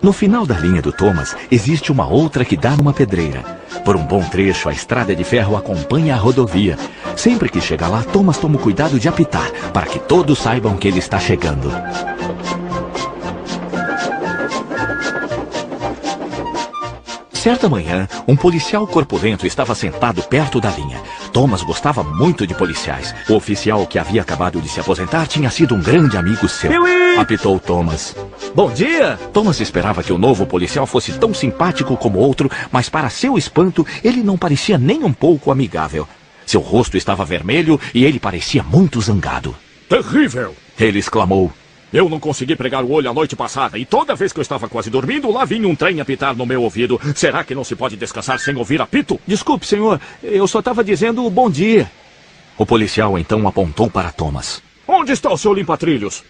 No final da linha do Thomas, existe uma outra que dá numa pedreira. Por um bom trecho, a estrada de ferro acompanha a rodovia. Sempre que chega lá, Thomas toma o cuidado de apitar, para que todos saibam que ele está chegando. Certa manhã, um policial corpulento estava sentado perto da linha. Thomas gostava muito de policiais. O oficial que havia acabado de se aposentar tinha sido um grande amigo seu. Apitou Thomas. Bom dia! Thomas esperava que o novo policial fosse tão simpático como outro, mas para seu espanto, ele não parecia nem um pouco amigável. Seu rosto estava vermelho e ele parecia muito zangado. Terrível! Ele exclamou. Eu não consegui pregar o olho a noite passada e toda vez que eu estava quase dormindo, lá vinha um trem apitar no meu ouvido. Será que não se pode descansar sem ouvir apito? Desculpe, senhor. Eu só estava dizendo bom dia. O policial então apontou para Thomas. Onde está o seu limpa-trilhos?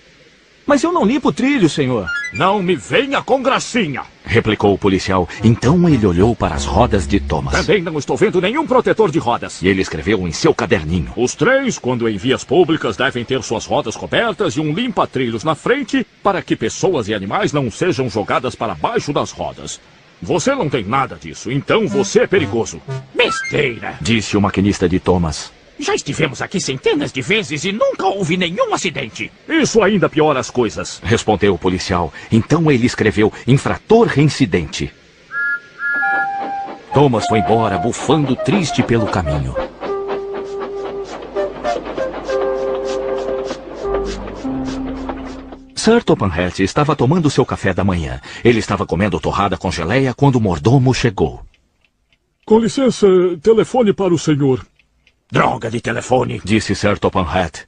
Mas eu não limpo trilho, senhor. Não me venha com gracinha! Replicou o policial. Então ele olhou para as rodas de Thomas. Também não estou vendo nenhum protetor de rodas. E ele escreveu em seu caderninho. Os trens, quando em vias públicas, devem ter suas rodas cobertas e um limpa-trilhos na frente para que pessoas e animais não sejam jogadas para baixo das rodas. Você não tem nada disso, então você é perigoso. Besteira! Disse o maquinista de Thomas. Já estivemos aqui centenas de vezes e nunca houve nenhum acidente. Isso ainda piora as coisas. Respondeu o policial. Então ele escreveu infrator reincidente. Thomas foi embora, bufando triste pelo caminho. Sir Topanhat estava tomando seu café da manhã. Ele estava comendo torrada com geleia quando o mordomo chegou. Com licença, telefone para o senhor. Droga de telefone. Disse Sir Topanhat.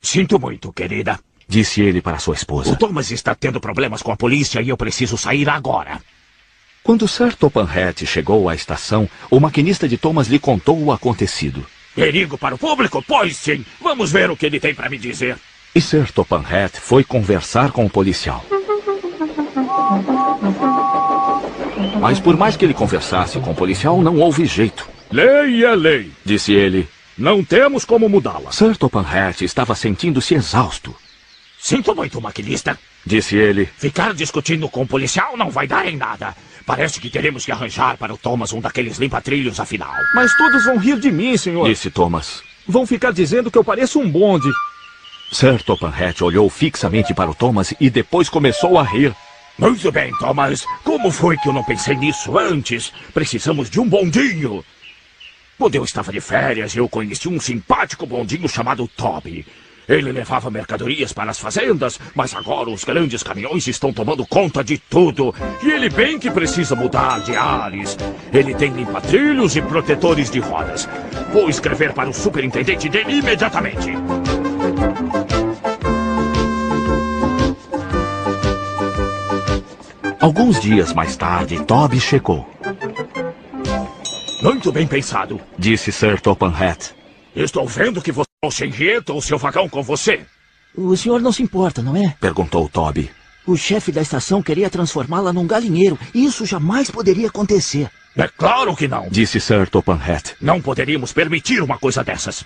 Sinto muito, querida. Disse ele para sua esposa. O Thomas está tendo problemas com a polícia e eu preciso sair agora. Quando Sir Topanhat chegou à estação, o maquinista de Thomas lhe contou o acontecido. Perigo para o público? Pois sim. Vamos ver o que ele tem para me dizer. E Sir Topanhat foi conversar com o policial. Mas por mais que ele conversasse com o policial, não houve jeito. Lei é lei, disse ele. Não temos como mudá-la. Sir Topanhat estava sentindo-se exausto. Sinto muito, maquinista. Disse ele. Ficar discutindo com o policial não vai dar em nada. Parece que teremos que arranjar para o Thomas um daqueles limpa-trilhos afinal. Mas todos vão rir de mim, senhor. Disse Thomas. Vão ficar dizendo que eu pareço um bonde. Sir Topanhat olhou fixamente para o Thomas e depois começou a rir. Muito bem, Thomas. Como foi que eu não pensei nisso antes? Precisamos de um bondinho. Quando eu estava de férias, eu conheci um simpático bondinho chamado Toby. Ele levava mercadorias para as fazendas, mas agora os grandes caminhões estão tomando conta de tudo. E ele bem que precisa mudar de ares. Ele tem limpa-trilhos e protetores de rodas. Vou escrever para o superintendente dele imediatamente. Alguns dias mais tarde, Toby chegou. Muito bem pensado. Disse Sir Topanhat. Estou vendo que você trouxe Henrietta ou seu vagão com você. O senhor não se importa, não é? Perguntou Toby. O chefe da estação queria transformá-la num galinheiro. E isso jamais poderia acontecer. É claro que não. Disse Sir Topanhat. Não poderíamos permitir uma coisa dessas.